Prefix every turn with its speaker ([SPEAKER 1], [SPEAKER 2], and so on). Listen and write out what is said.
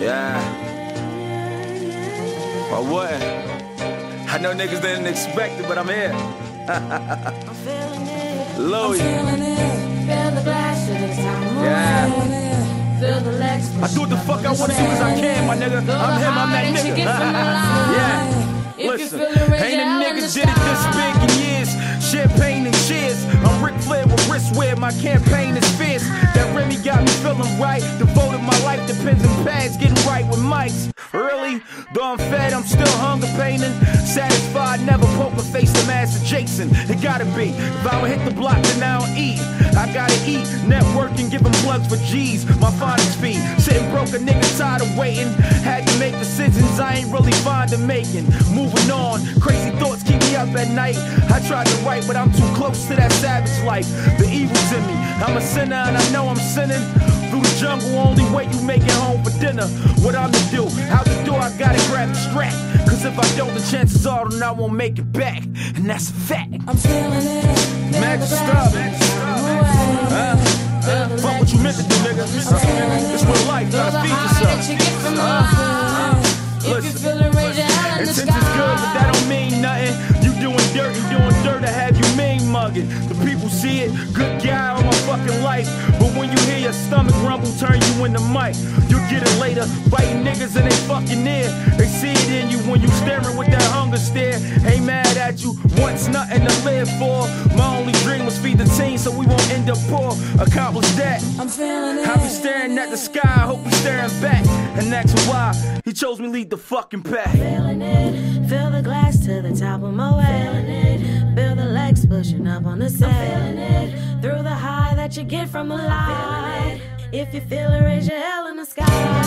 [SPEAKER 1] Yeah. Or what? I know niggas didn't expect it, but I'm here.
[SPEAKER 2] I'm feeling it.
[SPEAKER 1] Louie.
[SPEAKER 2] I'm feeling it. Feel the glass to the time.
[SPEAKER 1] Yeah.
[SPEAKER 2] Feel the legs.
[SPEAKER 1] I do what the fuck I wanna do as I can, my nigga. I'm him, I'm that nigga. yeah. Listen, ain't a nigga did it this big in years. Champagne and cheers. I'm Ric Flair with wristwear. My campaign is fierce. That Remy got me feeling right. Devoted right with. Early, though I'm fed, I'm still hunger painting. Satisfied, never poker face the master Jason. It gotta be. If I would hit the block, then I don't eat. I gotta eat, networking, giving plugs for G's. My finest speed. Sitting broke, a nigga tired of waiting. Had to make decisions I ain't really fond of making. Moving on, crazy thoughts keep me up at night. I tried to write, but I'm too close to that savage life. The evil's in me. I'm a sinner and I know I'm sinning. Through the jungle, only way you make it home for dinner. What I'ma do? Out the door, I gotta grab the strap. Cause if I don't, the chances are then I won't make it back. And that's a fact.
[SPEAKER 2] I'm feeling it.
[SPEAKER 1] Max, stop.
[SPEAKER 2] The
[SPEAKER 1] people see it, good guy all my fucking life. But when you hear your stomach rumble, turn you into mic. You'll get it later, biting niggas in they fucking ear. They see it in you when you staring with that hunger stare. Ain't mad at you, wants nothing to live for. My only dream was feed the team so we won't end up poor. Accomplish that.
[SPEAKER 2] I'm feeling it.
[SPEAKER 1] I be staring at the sky, I hope we staring back. And that's why he chose me lead the fucking pack.
[SPEAKER 2] Feeling it. Fill the glass to the top of my way. Pushing up on the set. Feeling it. Through the high that you get from the light. If you feel it, raise your hell in the sky.